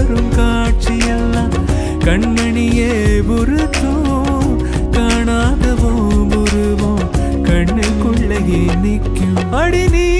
வரும் காட்சியெல்லாம் கண்மணியே உறுத்தும் காணாதவும் உருவோம். கண்ணுக்குள்ளேயே நிற்கும். அடி நீ